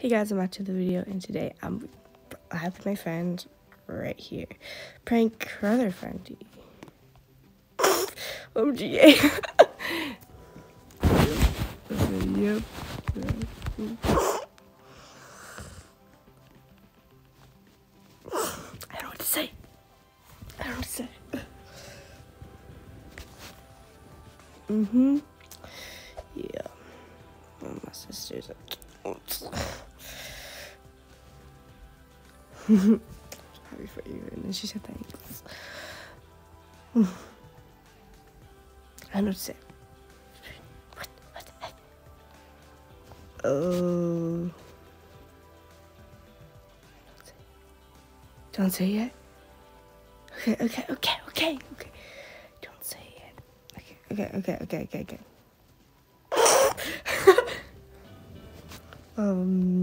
Hey guys, I'm back to the video, and today I'm I have my friend right here. Prank her other friend. OMG. yep. I don't know what to say. I don't know what to say. Mm-hmm. Yeah. Well, my sister's a happy for you. And then she said thanks. I to say. What, what the heck? Oh. Don't say it. Okay, okay, okay, okay, okay. Don't say it. Okay, okay, okay, okay, okay, okay. um.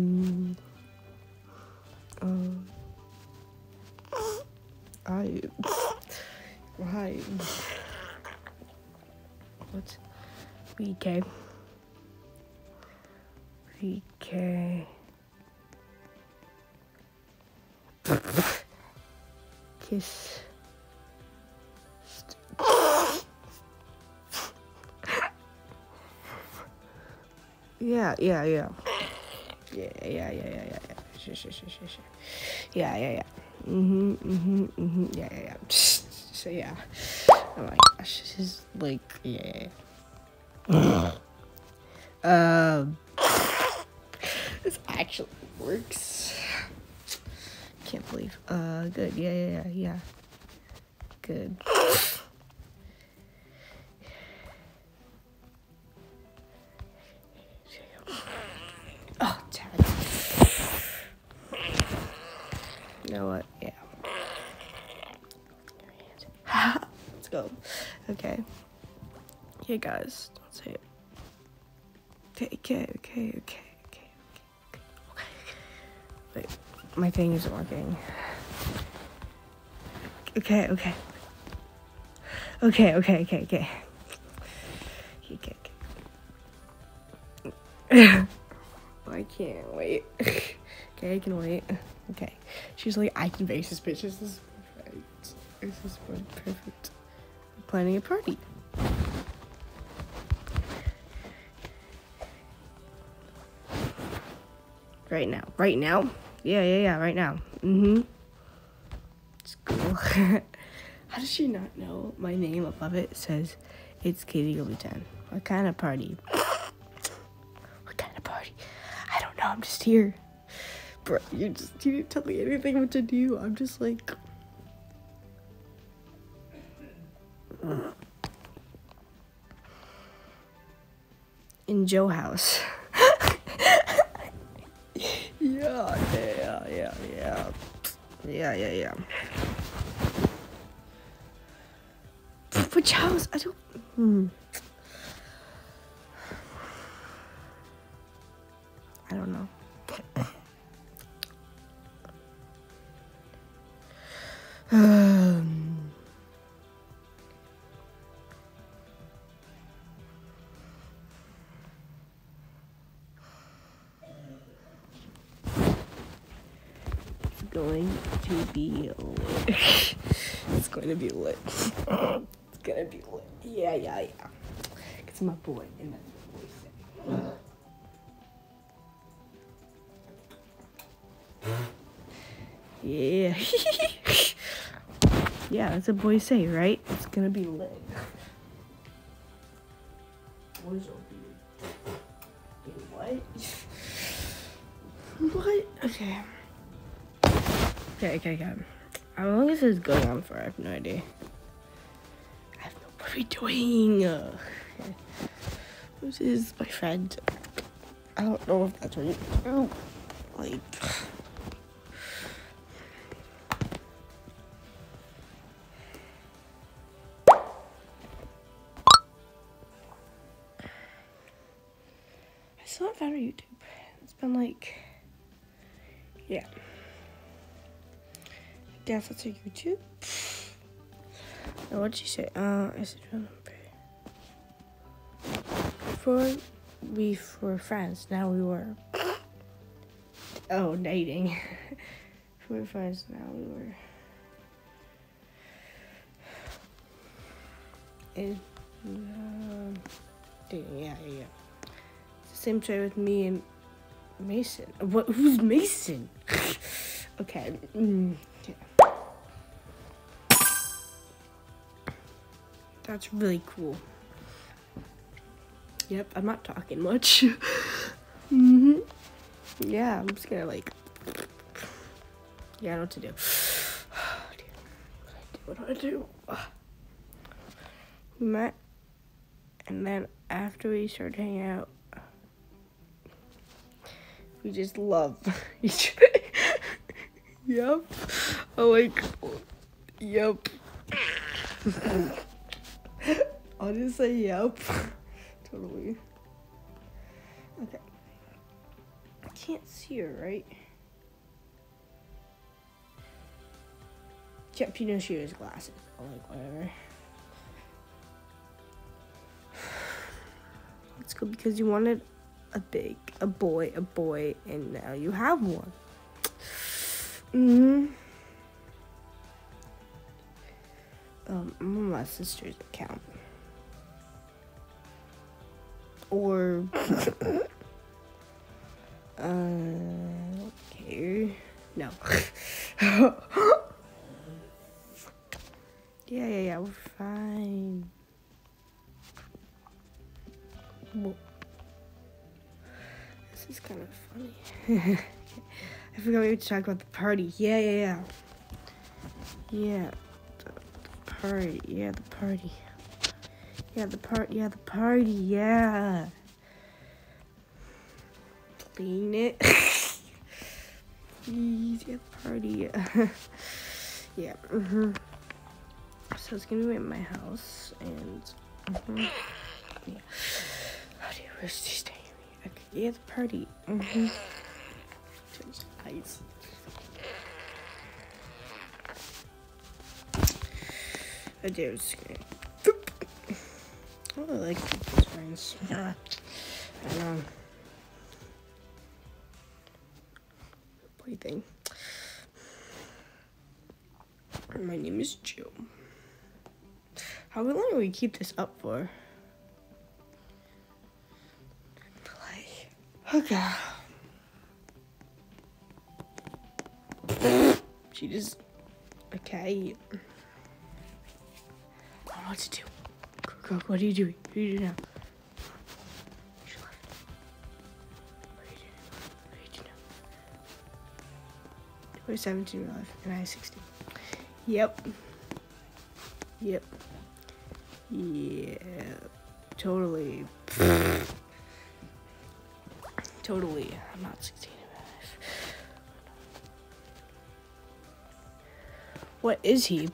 Why? What? VK. VK. Kiss. Yeah, yeah, yeah. Yeah, yeah, yeah, yeah, yeah. Yeah, yeah, yeah. Mm-hmm, mm-hmm, mm-hmm. Yeah, yeah, yeah. So yeah. Oh my gosh, this is like, yeah. um, this actually works. Can't believe. Uh, good. Yeah, yeah, yeah, yeah. Good. Know what? Yeah. Let's go. Okay. Yeah, guys. Say it. Okay, okay, okay, okay, okay, okay, okay. Wait, my thing isn't working. Okay, okay. Okay, okay, okay, okay. Okay, okay. I can't wait. okay, I can wait. Okay. She's like, I can base this bitch. This is perfect. This is perfect. I'm planning a party. Right now. Right now? Yeah, yeah, yeah, right now. Mm-hmm. It's cool. How does she not know my name above it says it's Katie Louboutin? What kind of party? what kind of party? I don't know, I'm just here. Bro, you just you didn't tell me anything what to do. I'm just like in Joe house. yeah, yeah, yeah, yeah. Yeah, yeah, yeah. Which house? I don't hmm. I don't know. Um, it's going to be lit. it's going to be lit. it's gonna be lit. Yeah, yeah, yeah. It's my boy, and that's what boy. Yeah. yeah, that's what boys say, right? It's gonna be lit. Boys are be. What? what? Okay. Okay, okay, okay. How long is this going on for? I have no idea. I have no. What are we doing? Okay. This is my friend. I don't know if that's right. Like. Like, yeah. I guess that's her YouTube. Now, what'd she say? Uh, I said, before we were friends, now we were. Oh, dating. we were friends now. We were. And, um, dating. Yeah, yeah, yeah. It's the same story with me and Mason. What? Who's Mason? okay. Mm, okay. That's really cool. Yep, I'm not talking much. hmm Yeah, I'm just gonna like. Yeah, I know what to do. What do I do? We met, and then after we started hanging out, we just love each other. yep. I'm oh, like, yep. I'll just say yep. totally. Okay. I can't see her, right? Yep, you know she has glasses. Or like whatever. It's good because you wanted a big, a boy, a boy, and now you have one. hmm Um, I'm on my sister's account. Or, uh, okay, no. yeah, yeah, yeah, we're fine. Whoa. Kind of funny. I forgot we were talking about the party. Yeah, yeah, yeah. Yeah, the, the party. Yeah, the party. Yeah, the part. Yeah, the party. Yeah. Clean it. Please, yeah, the party. yeah. hmm So it's gonna be at my house, and hmm yeah. Oh, dear, where's she staying? Okay, yeah, the party. Mm-hmm. Ice. I do. It's. Oh, I like people's friends. Yeah. I know. Boy thing. My name is Joe. How long will we keep this up for? Okay. She just. Okay. I don't know what to do. Go, what are you doing? What are you doing now? We're 17 left, and I have 16. Yep. Yep. Yeah. Totally. Totally. I'm not 16 What is he?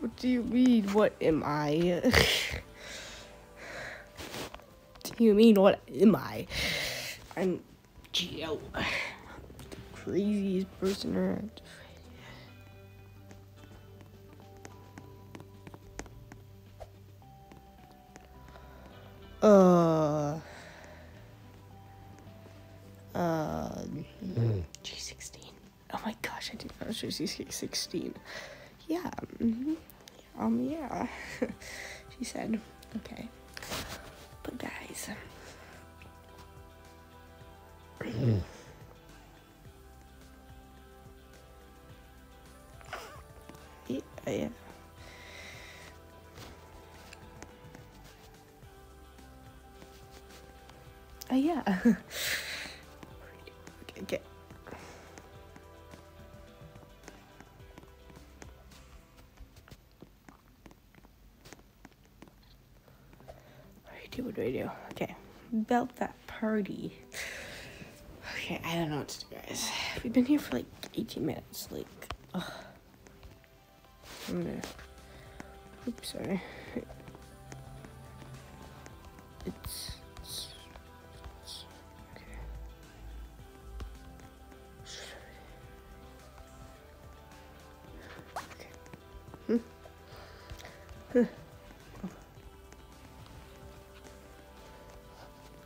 what do you mean? What am I? do you mean what am I? I'm Gio. The craziest person around. Uh. Uh. G16. Oh my gosh, I didn't know it was G16. Yeah. Mm-hmm. Um, yeah. she said, okay. But guys. Okay. What do I do? What do I do? Okay, about that party. Okay, I don't know what to do, guys. We've been here for like 18 minutes. Like, ugh. I'm gonna. Oops, sorry.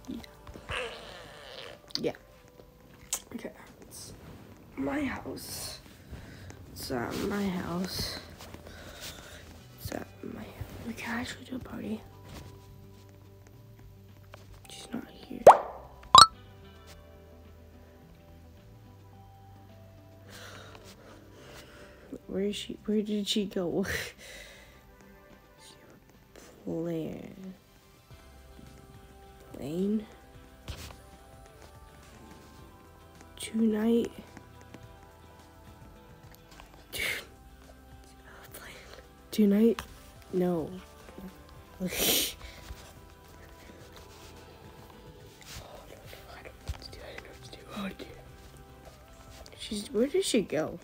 Yeah. Yeah. Okay. It's my house. It's at my house. It's at my We can actually do a party. She's not here. Where is she? Where did she go? she plan. Plane. Tonight. Tonight? No. She's where did she go?